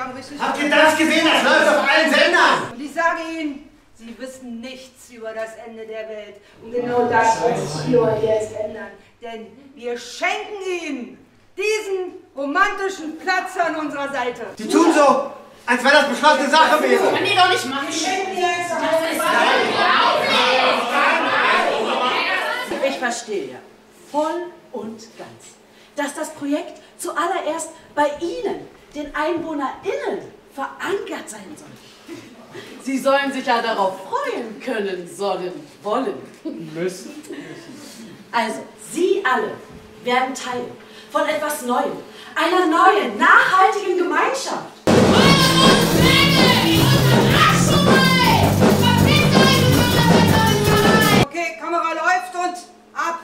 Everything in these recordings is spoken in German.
Jahre Wissenschaft. Habt ihr das gesehen? Das läuft auf allen Sendern. Und ich sage Ihnen, Sie wissen nichts über das Ende der Welt. Und genau das wird sich hier und jetzt ändern. Denn wir schenken Ihnen diesen romantischen Platz an unserer Seite. Sie tun so, als wäre das beschlossene Sache wäre. Das kann die doch nicht machen. Wir schenken Ihnen jetzt das ist Ich verstehe. Voll und ganz dass das Projekt zuallererst bei Ihnen, den EinwohnerInnen, verankert sein soll. Sie sollen sich ja darauf freuen können, sollen, wollen. Müssen? Also, Sie alle werden Teil von etwas Neuem, einer neuen, nachhaltigen Gemeinschaft. Okay, Kamera läuft und ab.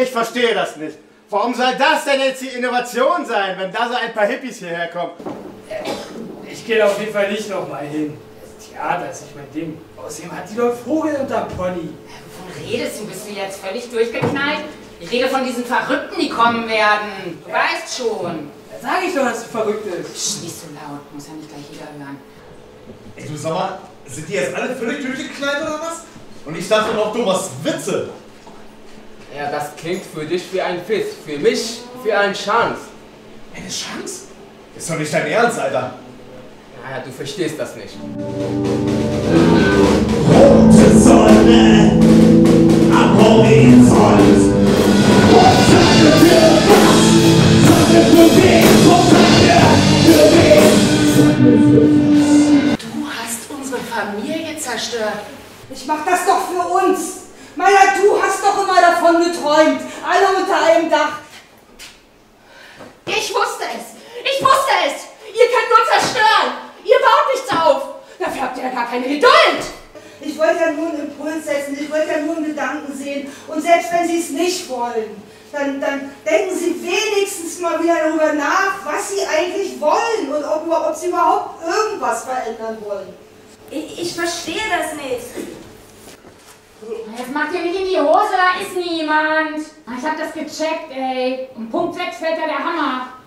Ich verstehe das nicht. Warum soll das denn jetzt die Innovation sein, wenn da so ein paar Hippies hierher kommen? Ich gehe auf jeden Fall nicht nochmal hin. Das Theater ist nicht mein Ding. Außerdem hat die doch Vogel unterm Pony. Wovon redest du? Bist du jetzt völlig durchgeknallt? Ich rede von diesen Verrückten, die kommen werden. Du weißt schon. Da sage ich doch, dass sie verrückt ist. Psst, nicht so laut. Muss ja nicht gleich jeder hören. Ey, du sag mal, sind die jetzt alle völlig durchgeknallt oder was? Und ich dachte noch, du machst Witze. Ja, das klingt für dich wie ein Fiss, für mich wie eine Chance. Eine Chance? Ist doch nicht dein Ernst, Alter. Naja, du verstehst das nicht. Rote Sonne am Horizont. Was? Sonne für wen? Sonne für wen? Sonne für was? Du hast unsere Familie zerstört. Ich mach das doch für uns. Maya, du hast doch immer davon geträumt. Alle unter einem Dach. Ich wusste es. Ich wusste es. Ihr könnt nur zerstören. Ihr baut nichts auf. Dafür habt ihr ja gar keine Geduld. Ich wollte ja nur einen Impuls setzen, ich wollte ja nur einen Gedanken sehen. Und selbst wenn Sie es nicht wollen, dann, dann denken Sie wenigstens mal wieder darüber nach, was Sie eigentlich wollen und ob, ob Sie überhaupt irgendwas verändern wollen. Ich, ich verstehe das nicht. Jetzt macht ihr nicht in die Hose, da ist niemand. Ich hab das gecheckt, ey. Um Punkt 6 fällt da der Hammer.